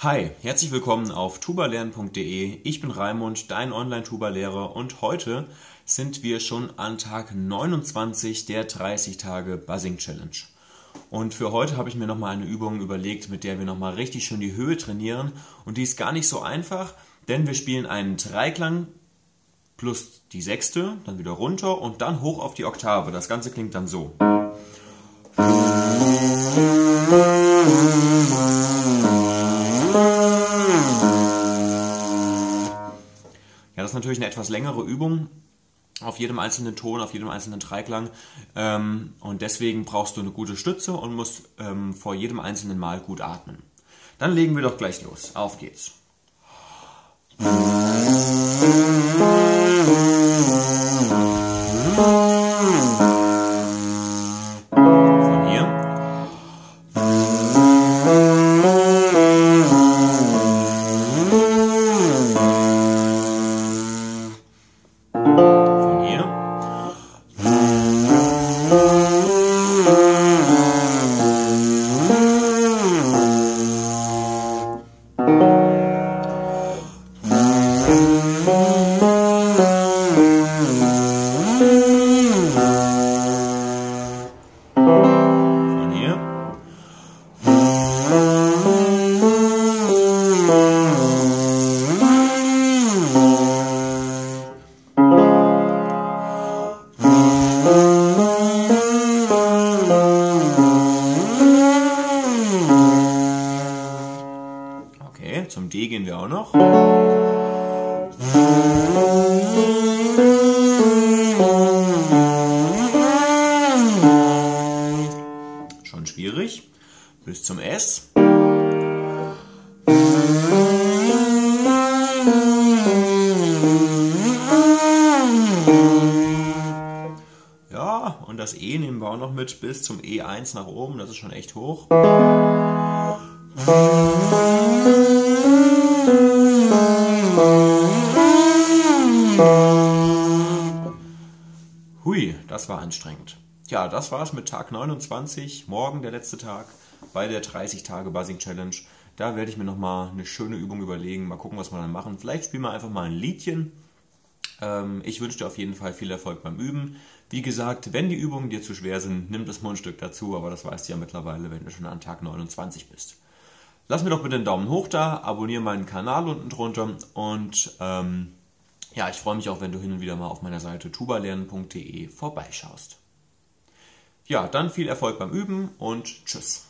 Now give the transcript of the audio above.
Hi, herzlich willkommen auf tubalernen.de. Ich bin Raimund, dein Online-Tuba-Lehrer und heute sind wir schon an Tag 29 der 30 Tage Buzzing Challenge. Und für heute habe ich mir nochmal eine Übung überlegt, mit der wir nochmal richtig schön die Höhe trainieren. Und die ist gar nicht so einfach, denn wir spielen einen Dreiklang plus die sechste, dann wieder runter und dann hoch auf die Oktave. Das Ganze klingt dann so. Ja, das ist natürlich eine etwas längere Übung auf jedem einzelnen Ton, auf jedem einzelnen Dreiklang. Ähm, und deswegen brauchst du eine gute Stütze und musst ähm, vor jedem einzelnen Mal gut atmen. Dann legen wir doch gleich los. Auf geht's. Zum D gehen wir auch noch. Schon schwierig. Bis zum S. Ja, und das E nehmen wir auch noch mit bis zum E1 nach oben. Das ist schon echt hoch. Hui, das war anstrengend. Ja, das war's mit Tag 29, morgen der letzte Tag bei der 30 Tage Buzzing Challenge. Da werde ich mir nochmal eine schöne Übung überlegen, mal gucken, was wir dann machen. Vielleicht spielen wir einfach mal ein Liedchen. Ähm, ich wünsche dir auf jeden Fall viel Erfolg beim Üben. Wie gesagt, wenn die Übungen dir zu schwer sind, nimm das Mundstück dazu, aber das weißt du ja mittlerweile, wenn du schon an Tag 29 bist. Lass mir doch bitte einen Daumen hoch da, abonniere meinen Kanal unten drunter und ähm, ja, ich freue mich auch, wenn du hin und wieder mal auf meiner Seite tubalernen.de vorbeischaust. Ja, dann viel Erfolg beim Üben und tschüss.